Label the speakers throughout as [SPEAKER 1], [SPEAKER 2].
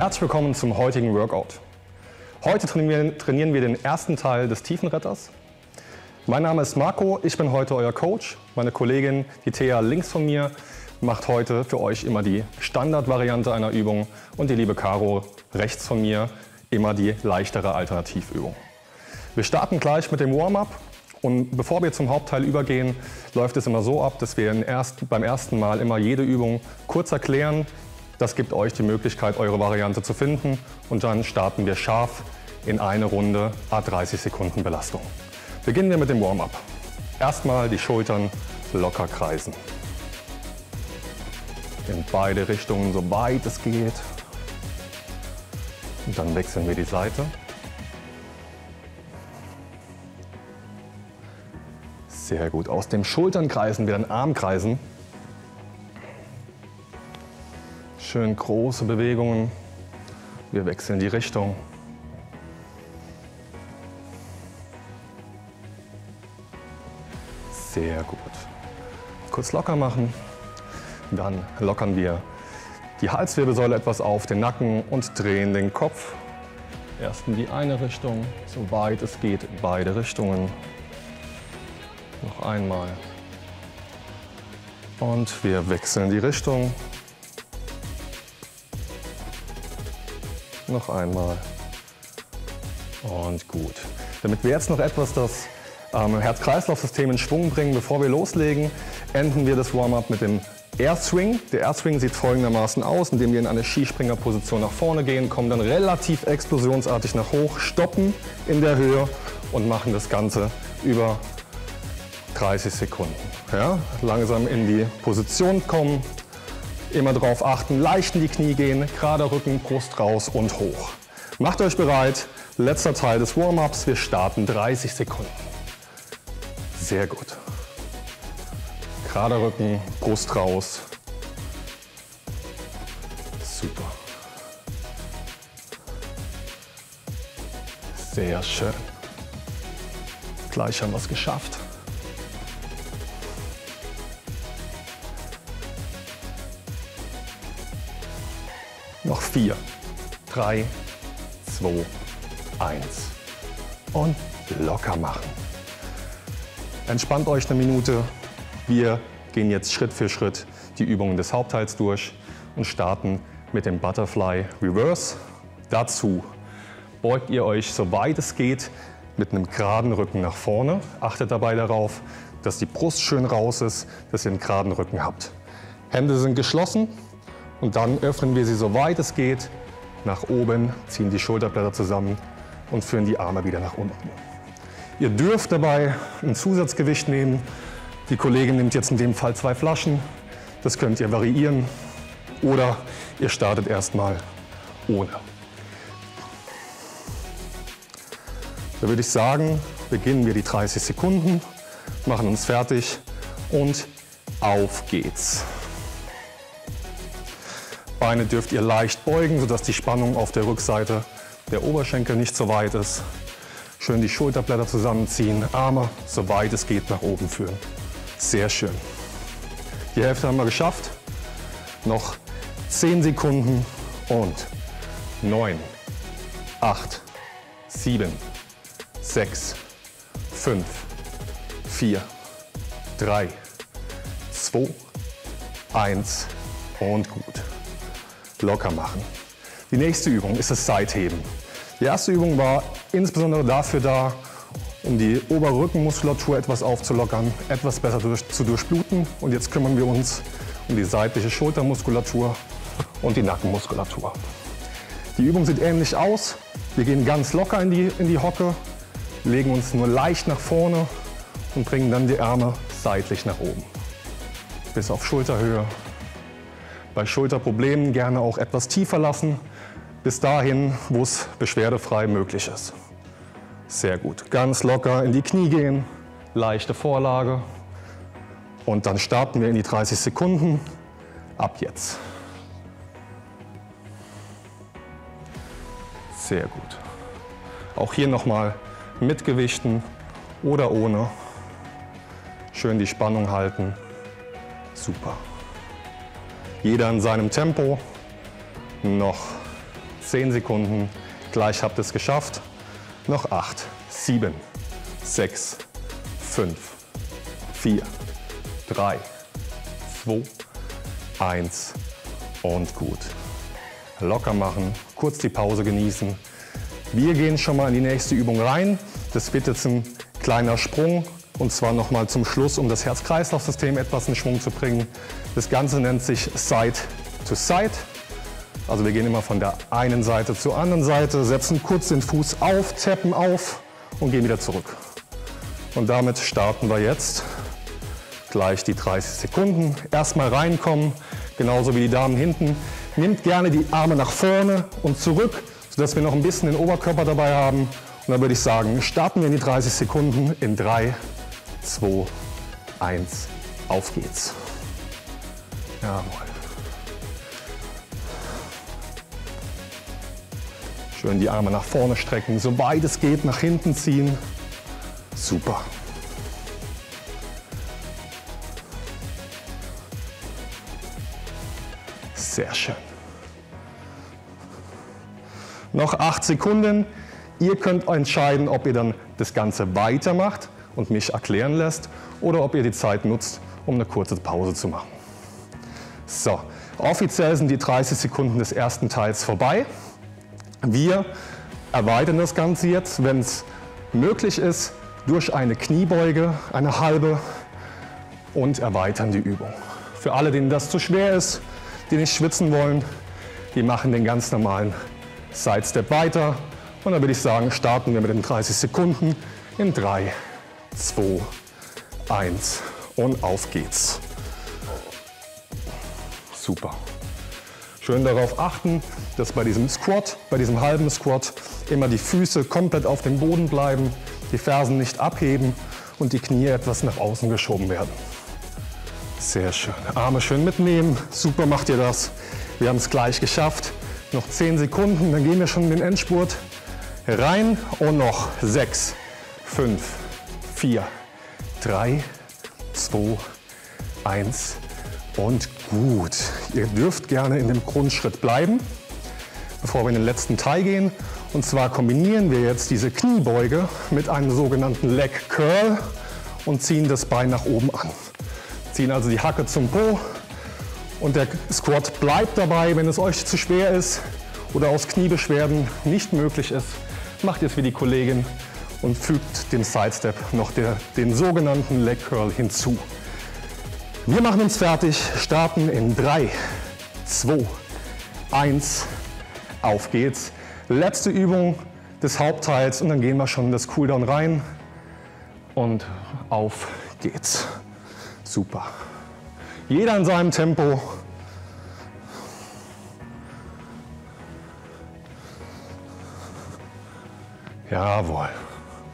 [SPEAKER 1] Herzlich willkommen zum heutigen Workout. Heute trainieren wir den ersten Teil des Tiefenretters. Mein Name ist Marco, ich bin heute euer Coach. Meine Kollegin, die Thea links von mir, macht heute für euch immer die Standardvariante einer Übung und die liebe Caro rechts von mir immer die leichtere Alternativübung. Wir starten gleich mit dem Warm-up und bevor wir zum Hauptteil übergehen, läuft es immer so ab, dass wir erst, beim ersten Mal immer jede Übung kurz erklären. Das gibt euch die Möglichkeit, eure Variante zu finden und dann starten wir scharf in eine Runde a 30 Sekunden Belastung. Beginnen wir mit dem Warm-up. Erstmal die Schultern locker kreisen. In beide Richtungen, so weit es geht. Und dann wechseln wir die Seite. Sehr gut. Aus dem Schultern kreisen wir den Schön große Bewegungen. Wir wechseln die Richtung. Sehr gut. Kurz locker machen. Dann lockern wir die Halswirbelsäule etwas auf, den Nacken und drehen den Kopf. Erst in die eine Richtung, so weit es geht, in beide Richtungen. Noch einmal. Und wir wechseln die Richtung. Noch einmal. Und gut. Damit wir jetzt noch etwas das ähm, Herz-Kreislauf-System in Schwung bringen, bevor wir loslegen, enden wir das Warm-up mit dem Air Swing. Der Air Swing sieht folgendermaßen aus, indem wir in eine Skispringer-Position nach vorne gehen, kommen dann relativ explosionsartig nach hoch, stoppen in der Höhe und machen das Ganze über 30 Sekunden. Ja? Langsam in die Position kommen, immer darauf achten, leicht in die Knie gehen, gerader Rücken, Brust raus und hoch. Macht euch bereit, letzter Teil des Warm-ups, wir starten 30 Sekunden. Sehr gut. Gerader Rücken, Brust raus. Super. Sehr schön. Gleich haben wir es geschafft. Noch vier, drei, zwei, eins. Und locker machen. Entspannt euch eine Minute. Wir gehen jetzt Schritt für Schritt die Übungen des Hauptteils durch und starten mit dem Butterfly Reverse. Dazu beugt ihr euch, soweit es geht, mit einem geraden Rücken nach vorne. Achtet dabei darauf, dass die Brust schön raus ist, dass ihr einen geraden Rücken habt. Hände sind geschlossen, und dann öffnen wir sie so weit es geht nach oben, ziehen die Schulterblätter zusammen und führen die Arme wieder nach unten. Ihr dürft dabei ein Zusatzgewicht nehmen. Die Kollegin nimmt jetzt in dem Fall zwei Flaschen. Das könnt ihr variieren. Oder ihr startet erstmal ohne. Da würde ich sagen, beginnen wir die 30 Sekunden, machen uns fertig und auf geht's. Beine dürft ihr leicht beugen, sodass die Spannung auf der Rückseite der Oberschenkel nicht so weit ist. Schön die Schulterblätter zusammenziehen, Arme so weit es geht nach oben führen. Sehr schön. Die Hälfte haben wir geschafft. Noch 10 Sekunden und 9, 8, 7, 6, 5, 4, 3, 2, 1 und gut locker machen. Die nächste Übung ist das Seitheben. Die erste Übung war insbesondere dafür da, um die Oberrückenmuskulatur etwas aufzulockern, etwas besser durch, zu durchbluten. Und jetzt kümmern wir uns um die seitliche Schultermuskulatur und die Nackenmuskulatur. Die Übung sieht ähnlich aus. Wir gehen ganz locker in die, in die Hocke, legen uns nur leicht nach vorne und bringen dann die Arme seitlich nach oben. Bis auf Schulterhöhe bei Schulterproblemen gerne auch etwas tiefer lassen, bis dahin, wo es beschwerdefrei möglich ist. Sehr gut. Ganz locker in die Knie gehen, leichte Vorlage. Und dann starten wir in die 30 Sekunden. Ab jetzt. Sehr gut. Auch hier nochmal mit Gewichten oder ohne. Schön die Spannung halten. Super. Jeder in seinem Tempo. Noch 10 Sekunden. Gleich habt ihr es geschafft. Noch 8, 7, 6, 5, 4, 3, 2, 1 und gut. Locker machen, kurz die Pause genießen. Wir gehen schon mal in die nächste Übung rein. Das wird jetzt ein kleiner Sprung und zwar nochmal zum Schluss, um das Herz-Kreislauf-System etwas in Schwung zu bringen. Das Ganze nennt sich Side to Side. Also wir gehen immer von der einen Seite zur anderen Seite, setzen kurz den Fuß auf, tappen auf und gehen wieder zurück. Und damit starten wir jetzt gleich die 30 Sekunden. Erstmal reinkommen, genauso wie die Damen hinten. Nehmt gerne die Arme nach vorne und zurück, sodass wir noch ein bisschen den Oberkörper dabei haben. Und dann würde ich sagen, starten wir in die 30 Sekunden in 3, 2, 1, auf geht's. Jawohl. Schön die Arme nach vorne strecken, soweit es geht, nach hinten ziehen. Super. Sehr schön. Noch acht Sekunden. Ihr könnt entscheiden, ob ihr dann das Ganze weitermacht und mich erklären lässt oder ob ihr die Zeit nutzt, um eine kurze Pause zu machen. So, offiziell sind die 30 Sekunden des ersten Teils vorbei. Wir erweitern das Ganze jetzt, wenn es möglich ist, durch eine Kniebeuge, eine halbe und erweitern die Übung. Für alle, denen das zu schwer ist, die nicht schwitzen wollen, die machen den ganz normalen Sidestep weiter. Und dann würde ich sagen, starten wir mit den 30 Sekunden in 3, 2, 1 und auf geht's. Super. Schön darauf achten, dass bei diesem Squat, bei diesem halben Squat, immer die Füße komplett auf dem Boden bleiben, die Fersen nicht abheben und die Knie etwas nach außen geschoben werden. Sehr schön. Arme schön mitnehmen. Super macht ihr das. Wir haben es gleich geschafft. Noch 10 Sekunden, dann gehen wir schon in den Endspurt. Rein und noch 6, 5, 4, 3, 2, 1. Und gut, ihr dürft gerne in dem Grundschritt bleiben, bevor wir in den letzten Teil gehen. Und zwar kombinieren wir jetzt diese Kniebeuge mit einem sogenannten Leg Curl und ziehen das Bein nach oben an. Ziehen also die Hacke zum Po und der Squat bleibt dabei. Wenn es euch zu schwer ist oder aus Kniebeschwerden nicht möglich ist, macht ihr es wie die Kollegin und fügt dem Sidestep noch der, den sogenannten Leg Curl hinzu. Wir machen uns fertig, starten in 3, 2, 1, auf geht's. Letzte Übung des Hauptteils und dann gehen wir schon in das Cooldown rein und auf geht's. Super. Jeder in seinem Tempo. Jawohl.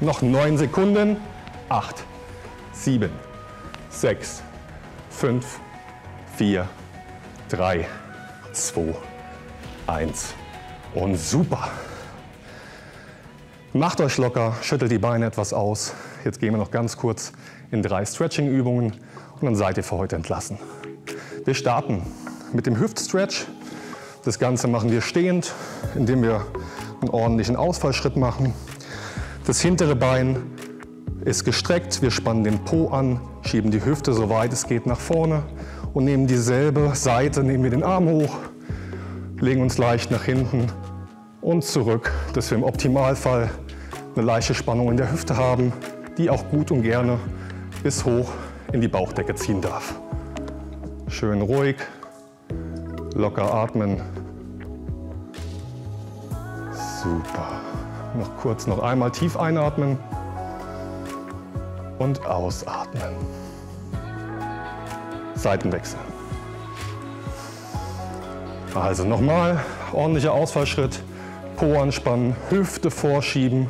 [SPEAKER 1] Noch neun Sekunden. Acht, sieben, sechs, 5, 4, 3, 2, 1 und super. Macht euch locker, schüttelt die Beine etwas aus. Jetzt gehen wir noch ganz kurz in drei Stretching-Übungen und dann seid ihr für heute entlassen. Wir starten mit dem Hüftstretch. Das Ganze machen wir stehend, indem wir einen ordentlichen Ausfallschritt machen. Das hintere Bein ist gestreckt, wir spannen den Po an, schieben die Hüfte so weit es geht nach vorne und nehmen dieselbe Seite, nehmen wir den Arm hoch, legen uns leicht nach hinten und zurück, dass wir im Optimalfall eine leichte Spannung in der Hüfte haben, die auch gut und gerne bis hoch in die Bauchdecke ziehen darf. Schön ruhig, locker atmen. Super. Noch kurz noch einmal tief einatmen und ausatmen. Seitenwechsel. Also nochmal, ordentlicher Ausfallschritt, Po anspannen, Hüfte vorschieben,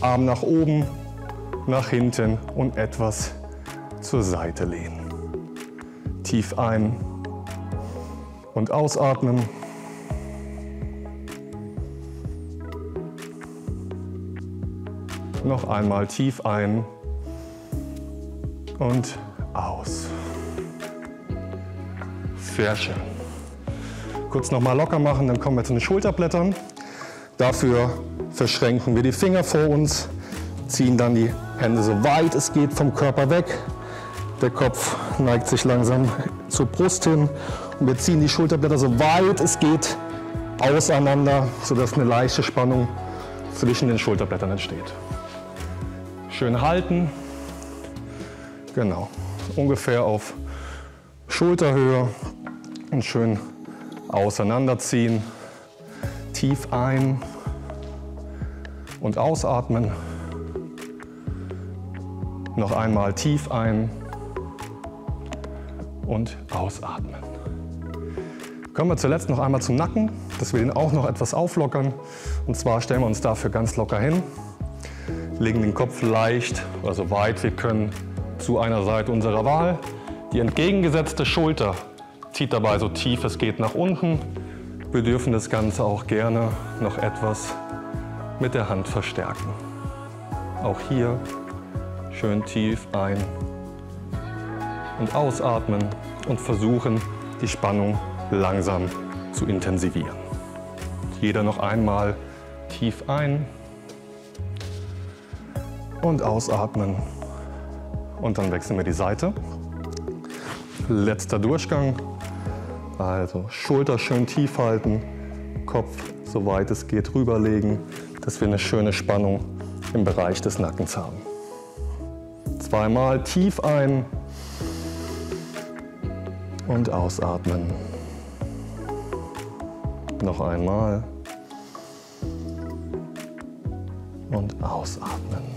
[SPEAKER 1] Arm nach oben, nach hinten und etwas zur Seite lehnen. Tief ein und ausatmen. Noch einmal tief ein und aus. Sehr schön. Kurz nochmal locker machen, dann kommen wir zu den Schulterblättern. Dafür verschränken wir die Finger vor uns, ziehen dann die Hände so weit es geht vom Körper weg. Der Kopf neigt sich langsam zur Brust hin und wir ziehen die Schulterblätter so weit es geht auseinander, sodass eine leichte Spannung zwischen den Schulterblättern entsteht. Schön halten. Genau. Ungefähr auf Schulterhöhe und schön auseinanderziehen. Tief ein und ausatmen. Noch einmal tief ein und ausatmen. Kommen wir zuletzt noch einmal zum Nacken, dass wir den auch noch etwas auflockern. Und zwar stellen wir uns dafür ganz locker hin, legen den Kopf leicht oder so weit wir können zu einer Seite unserer Wahl. Die entgegengesetzte Schulter zieht dabei so tief es geht nach unten. Wir dürfen das Ganze auch gerne noch etwas mit der Hand verstärken. Auch hier schön tief ein und ausatmen und versuchen, die Spannung langsam zu intensivieren. Jeder noch einmal tief ein und ausatmen. Und dann wechseln wir die Seite. Letzter Durchgang. Also Schulter schön tief halten, Kopf soweit es geht rüberlegen, dass wir eine schöne Spannung im Bereich des Nackens haben. Zweimal tief ein und ausatmen. Noch einmal. Und ausatmen.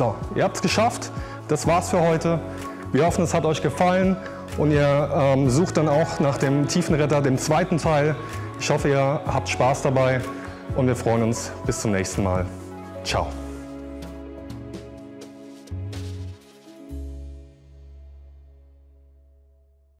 [SPEAKER 1] So, ihr habt es geschafft. Das war's für heute. Wir hoffen, es hat euch gefallen und ihr ähm, sucht dann auch nach dem Tiefenretter, dem zweiten Teil. Ich hoffe, ihr habt Spaß dabei und wir freuen uns. Bis zum nächsten Mal. Ciao.